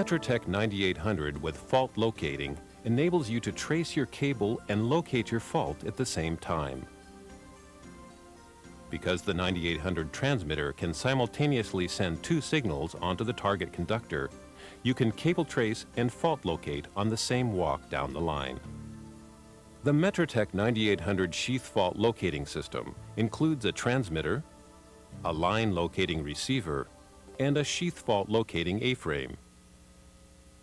Metrotech 9800 with fault locating enables you to trace your cable and locate your fault at the same time. Because the 9800 transmitter can simultaneously send two signals onto the target conductor, you can cable trace and fault locate on the same walk down the line. The Metrotech 9800 sheath fault locating system includes a transmitter, a line locating receiver, and a sheath fault locating A-frame.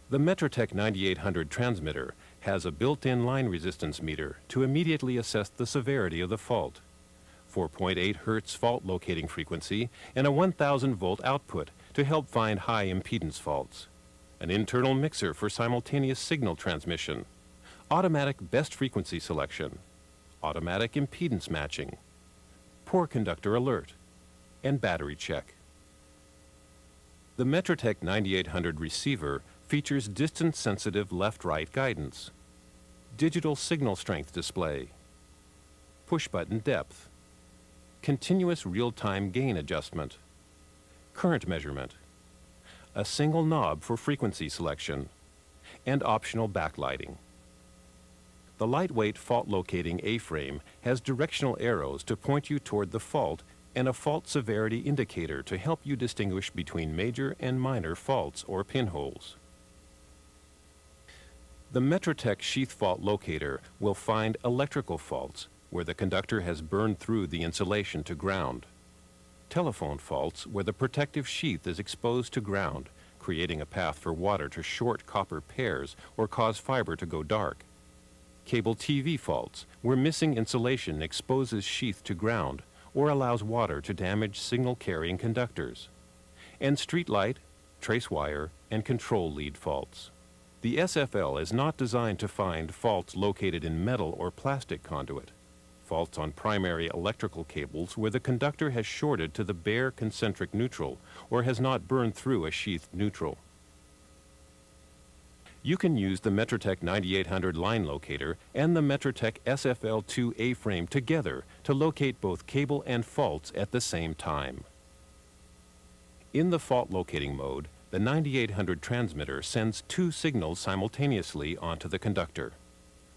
The Metrotech 9800 transmitter has a built-in line resistance meter to immediately assess the severity of the fault, 4.8 Hz fault locating frequency, and a 1000 volt output to help find high impedance faults, an internal mixer for simultaneous signal transmission, automatic best frequency selection, automatic impedance matching, poor conductor alert, and battery check. The Metrotech 9800 receiver features distance-sensitive left-right guidance, digital signal strength display, push-button depth, continuous real-time gain adjustment, current measurement, a single knob for frequency selection, and optional backlighting. The lightweight fault locating A-frame has directional arrows to point you toward the fault and a fault severity indicator to help you distinguish between major and minor faults or pinholes. The Metrotech sheath fault locator will find electrical faults where the conductor has burned through the insulation to ground. Telephone faults where the protective sheath is exposed to ground, creating a path for water to short copper pairs or cause fiber to go dark. Cable TV faults where missing insulation exposes sheath to ground or allows water to damage signal carrying conductors. And streetlight, trace wire, and control lead faults. The SFL is not designed to find faults located in metal or plastic conduit. Faults on primary electrical cables where the conductor has shorted to the bare concentric neutral or has not burned through a sheathed neutral. You can use the Metrotech 9800 line locator and the Metrotech SFL2 A-frame together to locate both cable and faults at the same time. In the fault locating mode, the 9800 transmitter sends two signals simultaneously onto the conductor.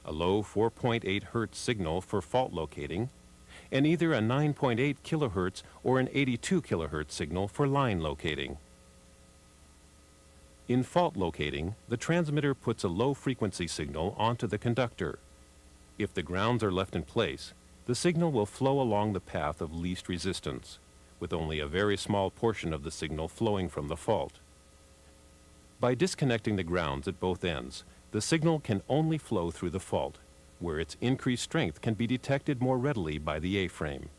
A low 4.8 Hz signal for fault locating, and either a 9.8 kHz or an 82 kHz signal for line locating. In fault locating, the transmitter puts a low frequency signal onto the conductor. If the grounds are left in place, the signal will flow along the path of least resistance, with only a very small portion of the signal flowing from the fault. By disconnecting the grounds at both ends, the signal can only flow through the fault, where its increased strength can be detected more readily by the A-frame.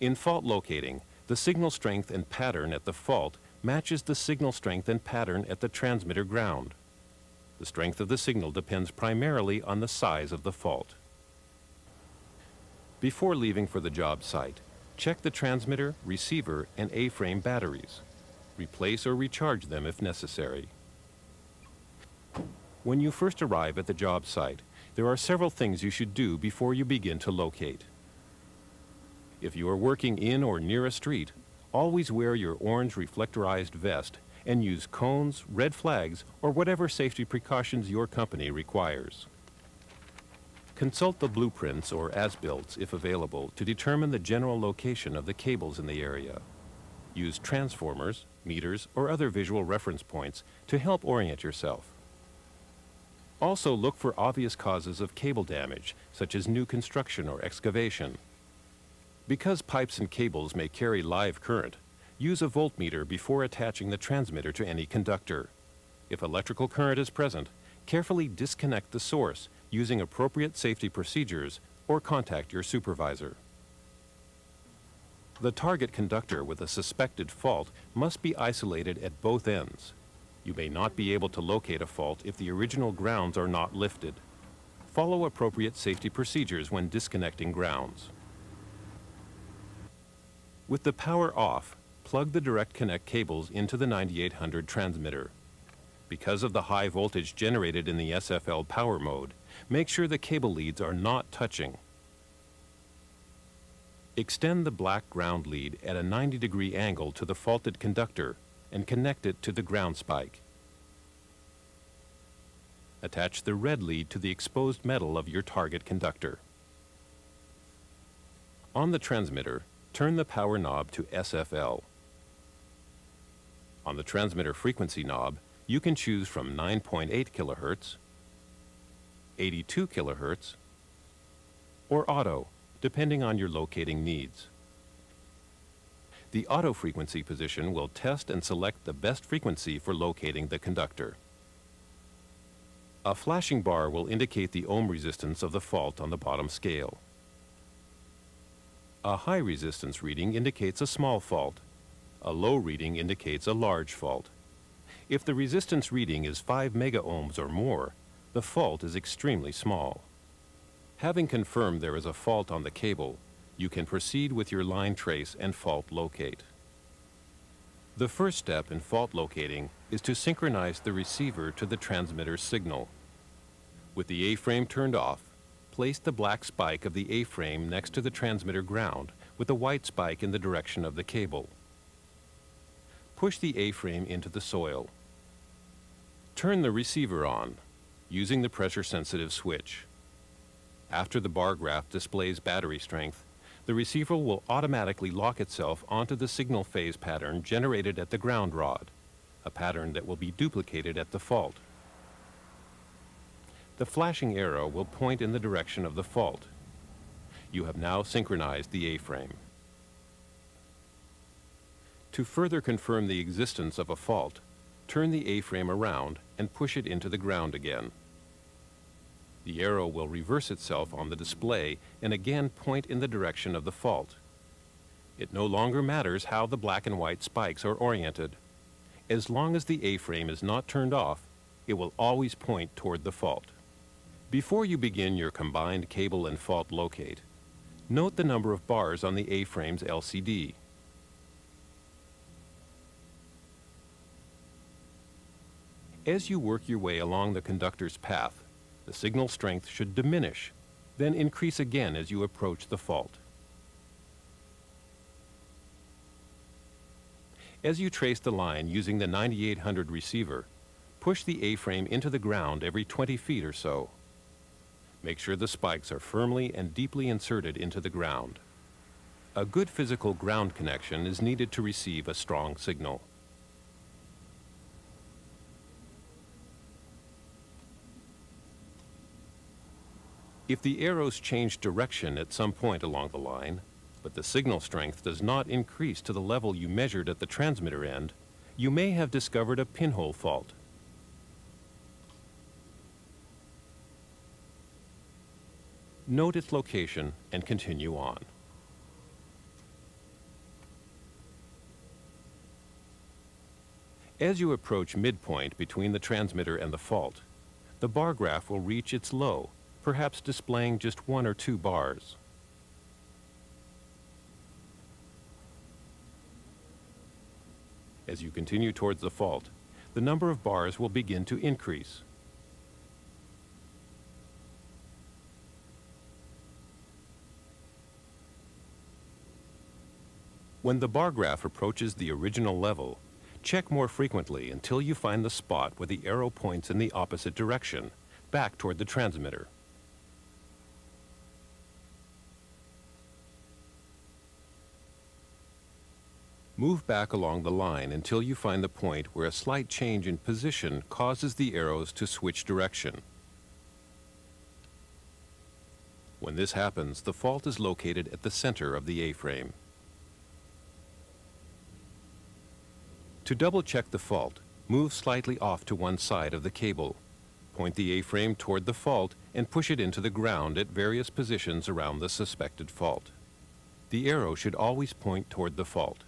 In fault locating, the signal strength and pattern at the fault matches the signal strength and pattern at the transmitter ground. The strength of the signal depends primarily on the size of the fault. Before leaving for the job site, check the transmitter, receiver, and A-frame batteries replace or recharge them if necessary. When you first arrive at the job site, there are several things you should do before you begin to locate. If you are working in or near a street, always wear your orange reflectorized vest and use cones, red flags, or whatever safety precautions your company requires. Consult the blueprints or as-builts, if available, to determine the general location of the cables in the area. Use transformers, meters, or other visual reference points to help orient yourself. Also look for obvious causes of cable damage, such as new construction or excavation. Because pipes and cables may carry live current, use a voltmeter before attaching the transmitter to any conductor. If electrical current is present, carefully disconnect the source using appropriate safety procedures or contact your supervisor. The target conductor with a suspected fault must be isolated at both ends. You may not be able to locate a fault if the original grounds are not lifted. Follow appropriate safety procedures when disconnecting grounds. With the power off, plug the direct connect cables into the 9800 transmitter. Because of the high voltage generated in the SFL power mode, make sure the cable leads are not touching Extend the black ground lead at a 90 degree angle to the faulted conductor and connect it to the ground spike. Attach the red lead to the exposed metal of your target conductor. On the transmitter, turn the power knob to SFL. On the transmitter frequency knob, you can choose from 9.8 kHz, 82 kHz, or auto, depending on your locating needs. The auto frequency position will test and select the best frequency for locating the conductor. A flashing bar will indicate the ohm resistance of the fault on the bottom scale. A high resistance reading indicates a small fault. A low reading indicates a large fault. If the resistance reading is 5 megaohms or more, the fault is extremely small. Having confirmed there is a fault on the cable, you can proceed with your line trace and fault locate. The first step in fault locating is to synchronize the receiver to the transmitter's signal. With the A-frame turned off, place the black spike of the A-frame next to the transmitter ground with the white spike in the direction of the cable. Push the A-frame into the soil. Turn the receiver on, using the pressure-sensitive switch. After the bar graph displays battery strength, the receiver will automatically lock itself onto the signal phase pattern generated at the ground rod, a pattern that will be duplicated at the fault. The flashing arrow will point in the direction of the fault. You have now synchronized the A-frame. To further confirm the existence of a fault, turn the A-frame around and push it into the ground again. The arrow will reverse itself on the display and again point in the direction of the fault. It no longer matters how the black and white spikes are oriented. As long as the A-frame is not turned off, it will always point toward the fault. Before you begin your combined cable and fault locate, note the number of bars on the A-frame's LCD. As you work your way along the conductor's path, the signal strength should diminish, then increase again as you approach the fault. As you trace the line using the 9800 receiver, push the A-frame into the ground every 20 feet or so. Make sure the spikes are firmly and deeply inserted into the ground. A good physical ground connection is needed to receive a strong signal. If the arrows change direction at some point along the line, but the signal strength does not increase to the level you measured at the transmitter end, you may have discovered a pinhole fault. Note its location and continue on. As you approach midpoint between the transmitter and the fault, the bar graph will reach its low perhaps displaying just one or two bars. As you continue towards the fault, the number of bars will begin to increase. When the bar graph approaches the original level, check more frequently until you find the spot where the arrow points in the opposite direction, back toward the transmitter. Move back along the line until you find the point where a slight change in position causes the arrows to switch direction. When this happens, the fault is located at the center of the A-frame. To double-check the fault, move slightly off to one side of the cable. Point the A-frame toward the fault and push it into the ground at various positions around the suspected fault. The arrow should always point toward the fault.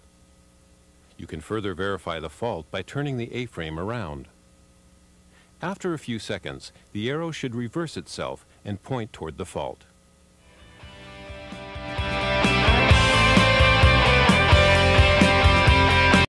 You can further verify the fault by turning the A-frame around. After a few seconds, the arrow should reverse itself and point toward the fault.